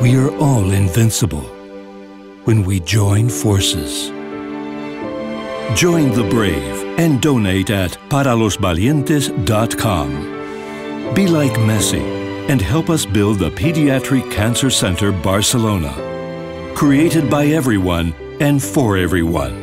We are all invincible when we join forces. Join the brave and donate at paralosvalientes.com. Be like Messi and help us build the Pediatric Cancer Center Barcelona. Created by everyone and for everyone.